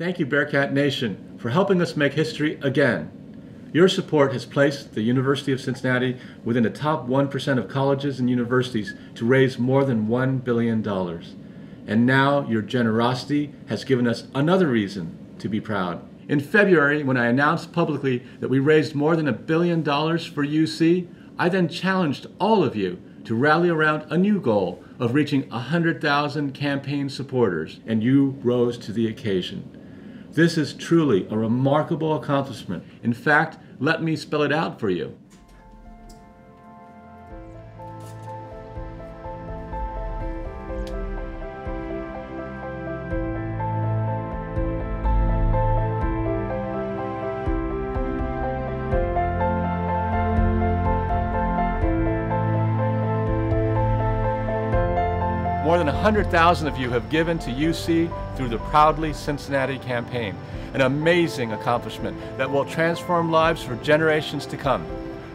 Thank you, Bearcat Nation, for helping us make history again. Your support has placed the University of Cincinnati within the top 1% of colleges and universities to raise more than $1 billion. And now your generosity has given us another reason to be proud. In February, when I announced publicly that we raised more than a billion dollars for UC, I then challenged all of you to rally around a new goal of reaching 100,000 campaign supporters, and you rose to the occasion. This is truly a remarkable accomplishment. In fact, let me spell it out for you. More than 100,000 of you have given to UC through the Proudly Cincinnati campaign, an amazing accomplishment that will transform lives for generations to come.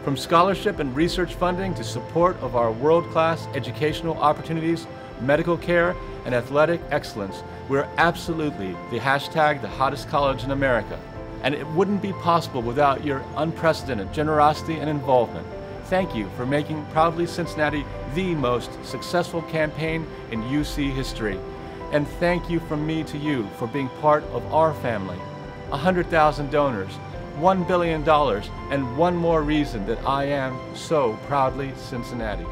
From scholarship and research funding to support of our world-class educational opportunities, medical care, and athletic excellence, we're absolutely the hashtag the hottest college in America. And it wouldn't be possible without your unprecedented generosity and involvement. Thank you for making Proudly Cincinnati the most successful campaign in UC history. And thank you from me to you for being part of our family. 100,000 donors, $1 billion, and one and one more reason that I am so proudly Cincinnati.